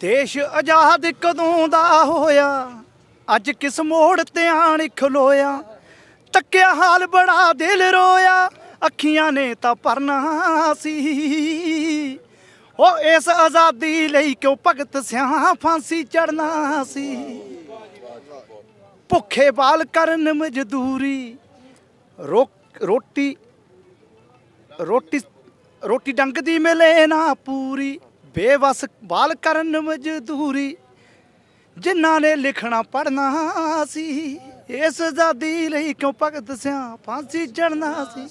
ਦੇਸ਼ ਆਜ਼ਾਦ ਕਦੋਂ ਦਾ ਹੋਇਆ? ਅੱਜ ਕਿਸ ਮੋੜ ਤੇ ਆਣ ਖਲੋਇਆ? ਤੱਕਿਆ ਹਾਲ ਬੜਾ ਦਿਲ ਰੋਇਆ। ਅੱਖੀਆਂ ਨੇ ਤਾਂ ਪਰਨਾ ਸੀ। ਉਹ ਇਸ ਆਜ਼ਾਦੀ ਲਈ ਕਿਉਂ ਭਗਤ ਸਿਆਂ ਫਾਂਸੀ ਚੜਨਾ ਸੀ? ਭੁੱਖੇ ਬਾਲ ਕਰਨ ਮਜ਼ਦੂਰੀ। ਰੋ- ਰੋਟੀ ਰੋਟੀ ਰੋਟੀ ਡੰਗ ਦੀ ਮਿਲੇ ਨਾ ਪੂਰੀ। ਬੇਵਸ ਬਾਲ ਕਰਨ ਮਜ਼ਦੂਰੀ ਜਿਨ੍ਹਾਂ ਨੇ ਲਿਖਣਾ ਪੜਨਾ ਸੀ। ਇਸ ਆਜ਼ਾਦੀ ਲਈ ਕਿਉਂ ਭਗਤ ਸਿਆ ਫਾਂਸੀ ਚੜਨਾ ਸੀ?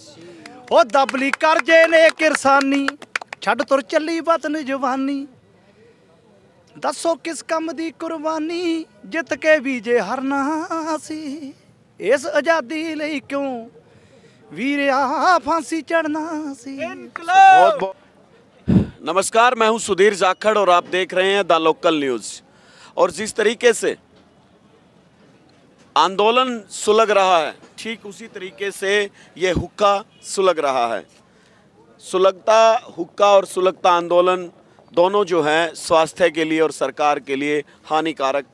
ਉਹ ਦਬਲੀ ਕਰਜੇ ਨੇ ਕਿਰਸਾਨੀ ਛੱਡ ਤੁਰ ਚੱਲੀ ਵਤਨ ਜਵਾਨੀ। ਦੱਸੋ ਕਿਸ ਕੰਮ ਦੀ ਕੁਰਬਾਨੀ ਜਿੱਤ ਕੇ ਵੀ ਜੇ ਹਰਨਾ ਸੀ। ਇਸ ਆਜ਼ਾਦੀ ਲਈ ਕਿਉਂ ਵੀਰਿਆ ਫਾਂਸੀ ਚੜਨਾ ਸੀ? नमस्कार, मैं हूँ सुधीर जाखड़ और आप देख रहे हैं द लोकल न्यूज़। और जिस तरीके से आंदोलन सुलग रहा है, ठीक उसी तरीके से ये हुक्का सुलग रहा है। सुलगता, हुक्का और सुलगता आंदोलन दोनों जो हैं, स्वास्थ्य के लिए और सरकार के लिए हानिकारक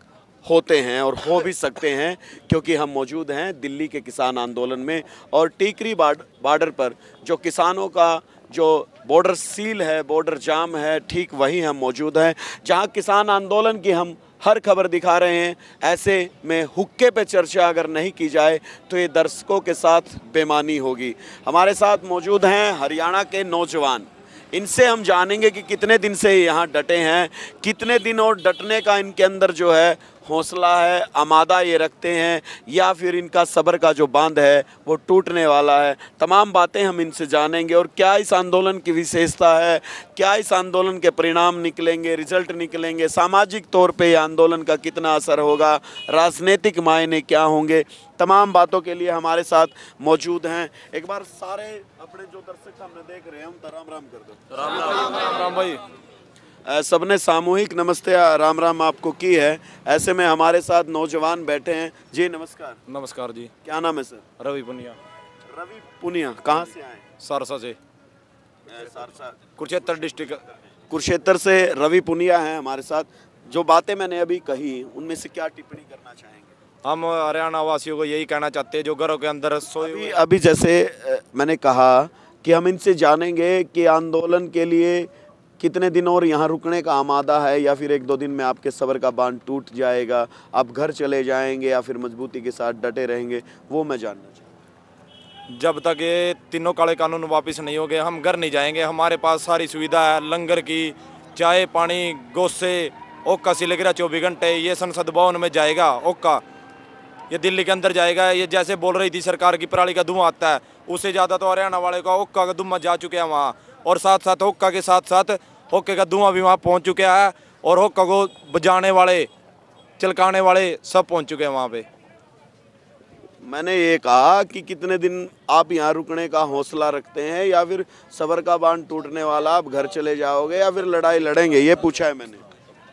होते हैं और हो भी सकते हैं, क्योंकि हम मौजूद हैं दिल्ली के किसान आंदोलन में और टीकरी बॉर्डर पर, जो किसानों का जो बॉर्डर सील है बॉर्डर जाम है, ठीक वहीं हम मौजूद हैं, जहाँ किसान आंदोलन की हम हर खबर दिखा रहे हैं। ऐसे में हुक्के पे चर्चा अगर नहीं की जाए तो ये दर्शकों के साथ बेमानी होगी। हमारे साथ मौजूद हैं हरियाणा के नौजवान। इनसे हम जानेंगे कि कितने दिन से यहाँ डटे हैं, कितने दिन और डटने का इनके अंदर जो है हौसला है, आमादा ये रखते हैं, या फिर इनका सब्र का जो बाँध है, वो टूटने वाला है। तमाम बातें हम इनसे जानेंगे और क्या इस आंदोलन की विशेषता है, क्या इस आंदोलन के परिणाम निकलेंगे, रिज़ल्ट निकलेंगे, सामाजिक तौर पे ये आंदोलन का कितना असर होगा, राजनीतिक मायने क्या होंगे, तमाम बातों के लिए हमारे साथ मौजूद हैं। एक बार सारे अपने जो दर्शक सामने देख रहे हैं, हम तो राम राम कर दो। राम राम राम भाई। सबने सामूहिक नमस्ते राम राम आपको की है। ऐसे में हमारे साथ नौजवान बैठे हैं। जी नमस्कार। नमस्कार जी। क्या नाम है सर? रवि पुनिया। रवि पुनिया कहाँ से आए? सरसा से। सरसा। कुरुक्षेत्र डिस्ट्रिक्ट। कुरुक्षेत्र से रवि पुनिया हैं हमारे साथ। जो बातें मैंने अभी कही उनमें से क्या टिप्पणी करना चाहेंगे? हम हरियाणा वासियों को यही कहना चाहते हैं जो घरों के अंदर सोए अभी अभी जैसे मैंने कहा कि हम इनसे जानेंगे कि आंदोलन के लिए कितने दिन और यहाँ रुकने का आमादा है या फिर एक दो दिन में आपके सबर का बाँध टूट जाएगा, आप घर चले जाएँगे या फिर मजबूती के साथ डटे रहेंगे, वो मैं जानना चाहूँ जब तक ये तीनों काले कानून वापस नहीं हो गए, हम घर नहीं जाएँगे। हमारे पास सारी सुविधा है, लंगर की, चाय, पानी, गोसे, ओक्का सिलेगरा चौबीस घंटे, ये संसद भवन में जाएगा, ओक्का। ये दिल्ली के अंदर जाएगा, ये जैसे बोल रही थी सरकार की पराली का धुआँ आता है उससे ज़्यादा तो हरियाणा वाले का ओक्का का धुआँ जा चुके हैं वहाँ। और साथ साथ ओक्का के साथ साथ ओक्के का धुआँ भी वहाँ पहुँच चुका है और ओक्का को बजाने वाले चलकाने वाले सब पहुँच चुके हैं वहाँ पे। मैंने ये कहा कि कितने दिन आप यहाँ रुकने का हौसला रखते हैं या फिर सबर का बाँध टूटने वाला आप घर चले जाओगे या फिर लड़ाई लड़ेंगे? ये पूछा है मैंने।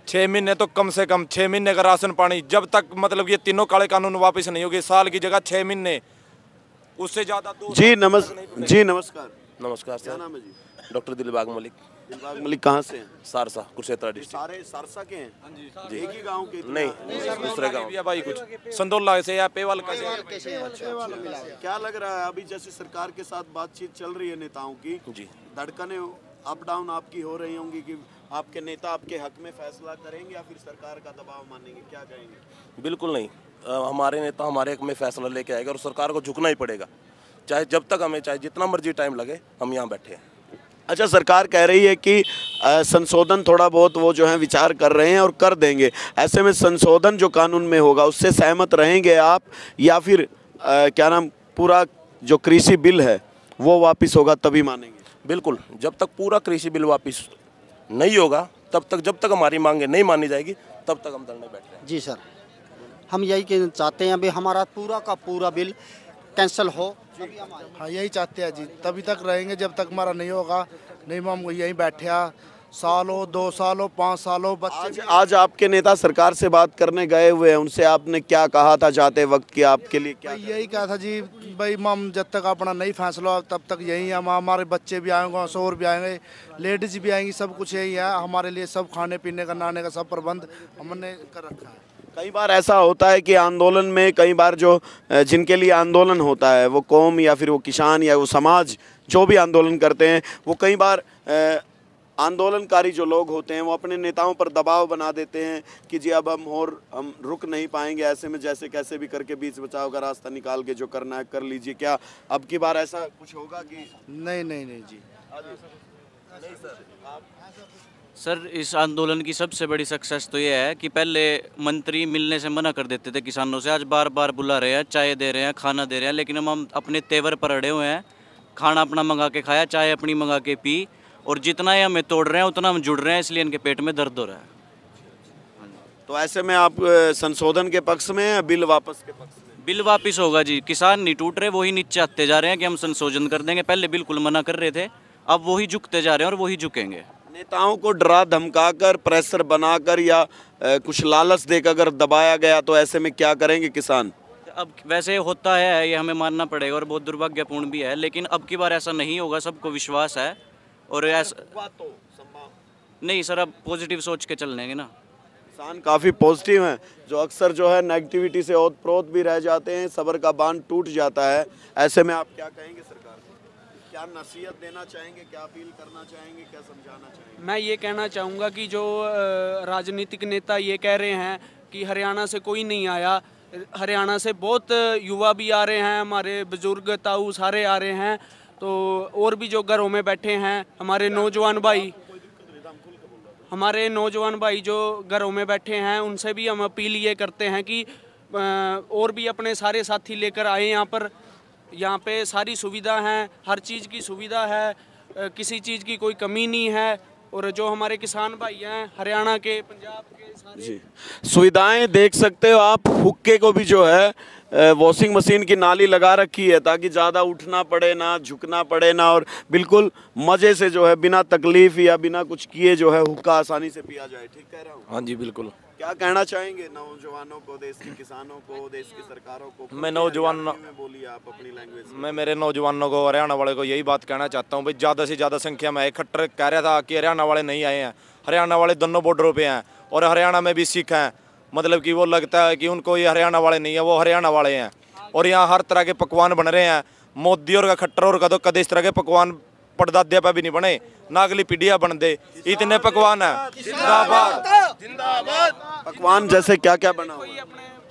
छः महीने तो कम से कम छः महीने का राशन पानी जब तक मतलब ये तीनों काले कानून वापस नहीं होगी साल की जगह छः महीने उससे ज़्यादा जी नमस्कार जी नमस्कार। नमस्कार क्या सर। नाम है जी? डॉक्टर दिलबाग मलिक। दिलबाग मलिक कहाँ से हैं? सारसा कुरुक्षेत्र डिस्ट्रिक्ट सारे सरसा के हैं? जी। एक ही गाँव के नहीं दूसरे गाँव। भी है भाई कुछ। संदोला से या पेवाल का से। क्या लग रहा है अभी जैसे सरकार के साथ बातचीत चल रही है नेताओं की जी। धड़कने अप डाउन आपकी हो रही होंगी कि आपके नेता आपके हक में फैसला करेंगे या फिर सरकार का दबाव मानेंगे क्या कहेंगे? बिल्कुल नहीं। हमारे नेता हमारे हक में फैसला लेके आएगा और सरकार को झुकना ही पड़ेगा। चाहे जब तक हमें चाहे जितना मर्ज़ी टाइम लगे हम यहाँ बैठे हैं। अच्छा सरकार कह रही है कि संशोधन थोड़ा बहुत वो जो है विचार कर रहे हैं और कर देंगे। ऐसे में संशोधन जो कानून में होगा उससे सहमत रहेंगे आप या फिर अ, क्या नाम पूरा जो कृषि बिल है वो वापस होगा तभी मानेंगे? बिल्कुल। जब तक पूरा कृषि बिल वापस नहीं होगा तब तक जब तक हमारी मांगे नहीं मानी जाएगी तब तक हम धरने बैठे हैं। जी सर। हम यही कहना चाहते हैं अभी हमारा पूरा का पूरा बिल कैंसिल हो हाँ यही चाहते हैं जी। तभी तक रहेंगे जब तक हमारा नहीं होगा। नहीं हम यहीं बैठे साल हो दो साल हो पाँच साल हो बच्चे आज आज आपके नेता सरकार से बात करने गए हुए हैं। उनसे आपने क्या कहा था जाते वक्त कि आपके लिए क्या यही कहा था जी। भाई हम जब तक अपना नहीं फैसला तब तक यही है हम हमारे बच्चे भी आएँगे शोर भी आएँगे लेडीज़ भी आएँगी सब कुछ यही है। हमारे लिए सब खाने पीने का नहाने का सब प्रबंध हमने कर रखा है। कई बार ऐसा होता है कि आंदोलन में कई बार जो जिनके लिए आंदोलन होता है वो कौम या फिर वो किसान या वो समाज जो भी आंदोलन करते हैं वो कई बार आंदोलनकारी जो लोग होते हैं वो अपने नेताओं पर दबाव बना देते हैं कि जी अब हम और हम रुक नहीं पाएँगे ऐसे में जैसे कैसे भी करके बीच बचाव का रास्ता निकाल के जो करना है कर लीजिए क्या? अब की बार ऐसा कुछ होगा कि नहीं नहीं नहीं जी। नहीं सर इस आंदोलन की सबसे बड़ी सक्सेस तो ये है कि पहले मंत्री मिलने से मना कर देते थे किसानों से। आज बार बार बुला रहे हैं चाय दे रहे हैं खाना दे रहे हैं लेकिन हम हम अपने तेवर पर अड़े हुए हैं। खाना अपना मंगा के खाया चाय अपनी मंगा के पी और जितना ये हमें तोड़ रहे हैं उतना हम जुड़ रहे हैं इसलिए इनके पेट में दर्द हो रहा है। तो ऐसे में आप संशोधन के पक्ष में या बिल वापस के पक्ष में? बिल वापस होगा जी। किसान नहीं टूट रहे वही नीचे आते जा रहे हैं कि हम संशोधन कर देंगे। पहले बिल्कुल मना कर रहे थे अब वही झुकते जा रहे हैं और वही झुकेंगे। नेताओं को डरा धमकाकर प्रेशर बनाकर या कुछ लालच देकर अगर दबाया गया तो ऐसे में क्या करेंगे किसान? अब वैसे होता है ये हमें मानना पड़ेगा और बहुत दुर्भाग्यपूर्ण भी है लेकिन अब की बार ऐसा नहीं होगा सबको विश्वास है और ऐसा नहीं सर अब पॉजिटिव सोच के चल लेंगे ना। किसान काफ़ी पॉजिटिव हैं जो अक्सर जो है नेगेटिविटी से ओत प्रोत भी रह जाते हैं सबर का बाँध टूट जाता है ऐसे में आप क्या कहेंगे सरकार? क्या नसीहत देना चाहेंगे क्या अपील करना चाहेंगे क्या समझाना चाहेंगे? मैं ये कहना चाहूँगा कि जो राजनीतिक नेता ये कह रहे हैं कि हरियाणा से कोई नहीं आया हरियाणा से बहुत युवा भी आ रहे हैं हमारे बुज़ुर्ग ताऊ सारे आ रहे हैं तो और भी जो घरों में बैठे हैं हमारे नौजवान भाई हमारे नौजवान भाई जो घरों में बैठे हैं उनसे भी हम अपील ये करते हैं कि और भी अपने सारे साथी लेकर आए यहाँ पर। यहाँ पे सारी सुविधा हैं, हर चीज़ की सुविधा है किसी चीज़ की कोई कमी नहीं है और जो हमारे किसान भाई हैं, हरियाणा के, पंजाब के सारे जी। सुविधाएँ देख सकते हो आप, हुक्के को भी जो है वॉशिंग मशीन की नाली लगा रखी है ताकि ज़्यादा उठना पड़े ना झुकना पड़े ना और बिल्कुल मज़े से जो है बिना तकलीफ़ या बिना कुछ किए जो है हुक्का आसानी से पिया जाए। ठीक कह रहा हूँ? हाँ जी बिल्कुल। क्या कहना चाहेंगे नौजवानों को देश के किसानों को देश की सरकारों को? मैं नौजवान- बोलिए आप अपनी लैंग्वेज मैं मेरे नौजवानों को हरियाणा वाले को यही बात कहना चाहता हूँ भाई ज़्यादा से ज़्यादा संख्या में खट्टर कह रहा था कि हरियाणा वाले नहीं आए हैं। हरियाणा वाले दोनों बॉर्डरों पे हैं और हरियाणा में भी सिख हैं। मतलब कि वो लगता है कि उनको ये हरियाणा वाले नहीं है, वो हरियाणा वाले हैं। और यहाँ हर तरह के पकवान बन रहे हैं। मोदी और का खट्टर और का तो कदे इस तरह के पकवान पड़दादे पे भी नहीं बने। ना अगली पीढ़ियाँ बन दे। इतने पकवान है। पकवान जैसे क्या क्या बना हुआ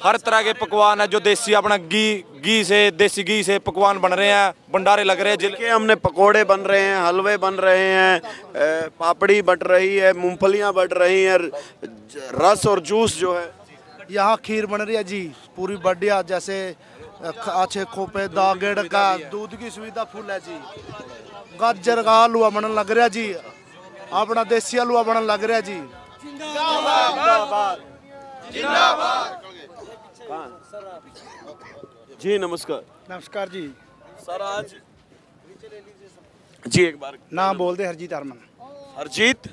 हर तरह के पकवान है जो देसी अपना घी घी से देसी घी से पकवान बन रहे हैं भंडारे लग रहे हैं ज़िले देखिए हमने पकोड़े बन रहे हैं हलवे बन रहे हैं पापड़ी बट रही है मूंगफलियाँ बट रही हैं रस और जूस जो है। यहाँ खीर बन रही है जी पूरी बढ़िया जैसे अच्छे खोपे दागेड़ का दूध की सुविधा फुल है जी। गाजर का हलवा बनन लग रहा जी अपना देसी हलवा बनन लग रहा जी। जी नमस्कार। नमस्कार जी। सर आज जी एक बार। नाम बोल दे हरजीत हरमन। हरजीत?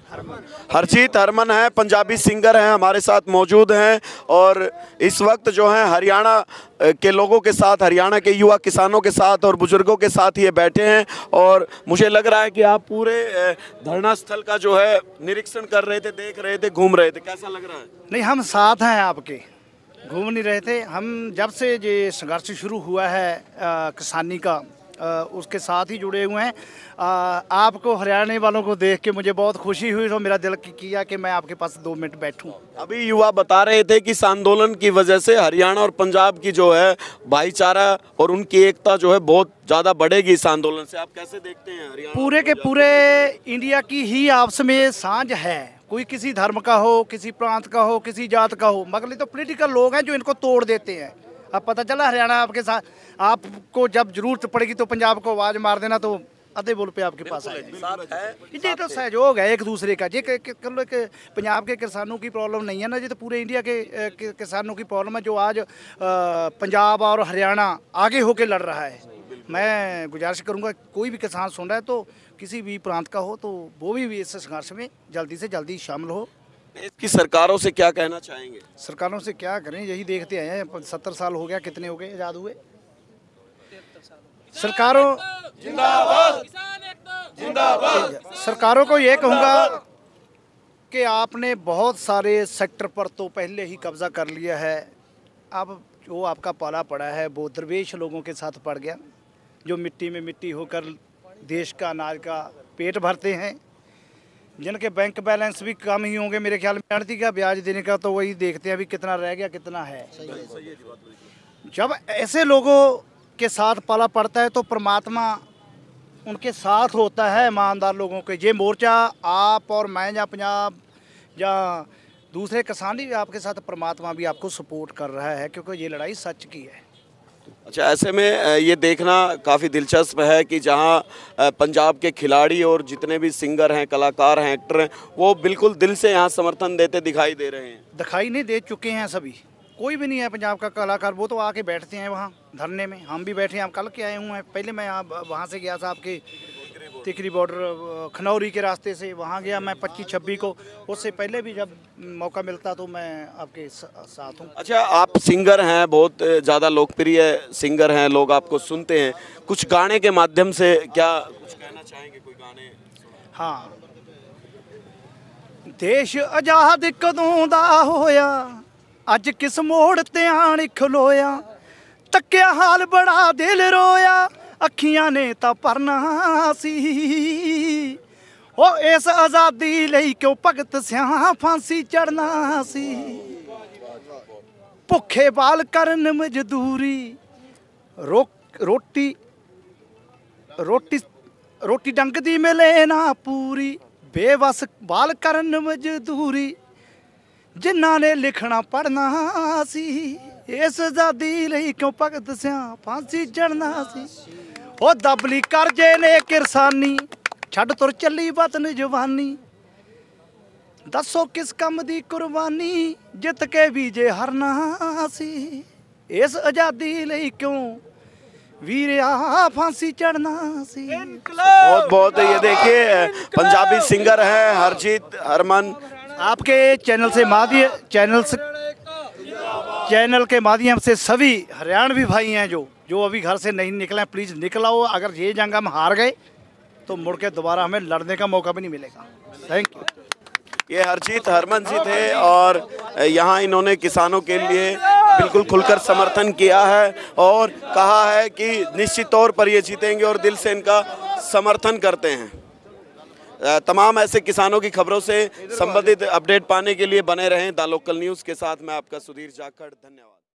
हरजीत हरमन है पंजाबी सिंगर हैं हमारे साथ मौजूद हैं और इस वक्त जो है हरियाणा के लोगों के साथ हरियाणा के युवा किसानों के साथ और बुज़ुर्गों के साथ ये बैठे हैं और मुझे लग रहा है कि आप पूरे धरना स्थल का जो है निरीक्षण कर रहे थे देख रहे थे घूम रहे थे। कैसा लग रहा है? नहीं हम साथ हैं आपके। घूम नहीं रहे थे। हम जब से ये संघर्ष शुरू हुआ है अ, किसानी का अ, उसके साथ ही जुड़े हुए हैं। अ, आपको हरियाणा वालों को देख के मुझे बहुत खुशी हुई तो मेरा दिल किया कि मैं आपके पास दो मिनट बैठूं। अभी युवा बता रहे थे कि इस आंदोलन की वजह से हरियाणा और पंजाब की जो है भाईचारा और उनकी एकता जो है बहुत ज़्यादा बढ़ेगी इस आंदोलन से। आप कैसे देखते हैं हरियाणा पूरे के पूरे इंडिया की ही आपस में साँझ है। कोई किसी धर्म का हो किसी प्रांत का हो किसी जात का हो मगर ये तो पॉलिटिकल लोग हैं जो इनको तोड़ देते हैं। अब पता चला हरियाणा आपके साथ आपको जब ज़रूरत पड़ेगी तो पंजाब को आवाज़ मार देना तो आधे बोल पे आपके पास आएगा। ये तो सहयोग है एक दूसरे का। ये कि पंजाब के किसानों की प्रॉब्लम नहीं है ना ये तो पूरे इंडिया के किसानों की प्रॉब्लम है जो आज पंजाब और हरियाणा आगे होके लड़ रहा है। मैं गुजारिश करूँगा कोई भी किसान सुन रहा है तो किसी भी प्रांत का हो तो वो भी, भी इस संघर्ष में जल्दी से जल्दी शामिल हो। देश की सरकारों से क्या कहना चाहेंगे? सरकारों से क्या करें यही देखते आए हैं। सत्तर साल हो गया कितने हो गए आज़ाद हुए। सरकारों सरकारों को ये कहूँगा कि आपने बहुत सारे सेक्टर पर तो पहले ही कब्जा कर लिया है। अब जो आपका पाला पड़ा है वो दरवेश लोगों के साथ पड़ गया। जो मिट्टी में मिट्टी होकर देश का अनाज का पेट भरते हैं, जिनके बैंक बैलेंस भी कम ही होंगे मेरे ख्याल में अड़ती का ब्याज देने का तो वही देखते हैं अभी कितना रह गया, कितना है। जब ऐसे लोगों के साथ पाला पड़ता है तो परमात्मा उनके साथ होता है, ईमानदार लोगों के। ये मोर्चा आप और मैं या पंजाब या दूसरे किसान भी आपके साथ परमात्मा भी आपको सपोर्ट कर रहा है, क्योंकि ये लड़ाई सच की है। अच्छा ऐसे में ये देखना काफ़ी दिलचस्प है कि जहाँ पंजाब के खिलाड़ी और जितने भी सिंगर हैं, कलाकार हैं, एक्टर हैं, वो बिल्कुल दिल से यहाँ समर्थन देते दिखाई दे रहे हैं। दिखाई नहीं दे चुके हैं सभी। कोई भी नहीं है पंजाब का कलाकार, वो तो आके बैठते हैं वहाँ धरने में। हम भी बैठे हैं, हम कल के आए हुए हैं। पहले मैं वहाँ से गया था आपके तिकरी बॉर्डर खनौरी के रास्ते से वहाँ गया मैं पच्चीस छब्बीस को उससे पहले भी जब मौका मिलता तो मैं आपके स- साथ हूँ अच्छा आप सिंगर हैं बहुत ज़्यादा लोकप्रिय सिंगर हैं लोग आपको सुनते हैं कुछ गाने के माध्यम से क्या कुछ कहना चाहेंगे कोई गाने ਹਾਂ ਦੇਸ਼ ਆਜ਼ਾਦ ਕਦੋਂ ਦਾ ਹੋਇਆ ਅੱਜ ਕਿਸ ਮੋੜ ਤੇ ਆਣ ਖਲੋਇਆ ਤੱਕਿਆ ਹਾਲ ਬੜਾ ਦਿਲ ਰੋਇਆ ਅੱਖੀਆਂ ਨੇ ਤਾਂ ਭਰਨਾ ਸੀ। ਉਹ ਇਸ ਆਜ਼ਾਦੀ ਲਈ ਕਿਉਂ ਭਗਤ ਸਿਆਂ ਫਾਂਸੀ ਚੜਨਾ ਸੀ। ਭੁੱਖੇ ਬਾਲ ਕਰਨ ਮਜ਼ਦੂਰੀ। ਰੋਕ ਰੋਟੀ ਰੋਟੀ ਰੋਟੀ ਡੰਗ ਦੀ ਮਿਲੇ ਨਾ ਪੂਰੀ। ਬੇਵਸ ਬਾਲ ਕਰਨ ਮਜ਼ਦੂਰੀ। ਜਿਨ੍ਹਾਂ ਨੇ ਲਿਖਣਾ ਪੜਨਾ ਸੀ। ਇਸ ਆਜ਼ਾਦੀ ਲਈ ਕਿਉਂ ਭਗਤ ਸਿਆਂ ਫਾਂਸੀ ਚੜਨਾ ਸੀ ਉਹ ਦਬਲੀ ਕਰਜੇ ਨੇ ਕਿਰਸਾਨੀ ਛੱਡ ਤੁਰ ਚੱਲੀ ਵਤਨ ਜਵਾਨੀ ਦੱਸੋ ਕਿਸ ਕੰਮ ਦੀ ਕੁਰਬਾਨੀ ਜਿੱਤ ਕੇ ਵੀ ਜੇ ਹਰਨਾ ਸੀ ਇਸ ਆਜ਼ਾਦੀ ਲਈ ਕਿਉਂ ਵੀਰਿਆ ਫਾਂਸੀ ਚੜਨਾ ਸੀ बहुत बहुत ये देखिए पंजाबी सिंगर हैं हरजीत हरमन आपके चैनल से माध्यम चैनल से चैनल के माध्यम से सभी हरियाणवी भाई हैं जो जो अभी घर से नहीं निकले हैं प्लीज़ निकलाओ अगर ये जंग हम हार गए तो मुड़ के दोबारा हमें लड़ने का मौका भी नहीं मिलेगा। थैंक यू ये हरजीत, हरमन जी थे और यहाँ इन्होंने किसानों के लिए बिल्कुल खुलकर समर्थन किया है और कहा है कि निश्चित तौर पर ये जीतेंगे और दिल से इनका समर्थन करते हैं। तमाम ऐसे किसानों की खबरों से संबंधित अपडेट पाने के लिए बने रहें द लोकल न्यूज़ के साथ। मैं आपका सुधीर जाखड़, धन्यवाद।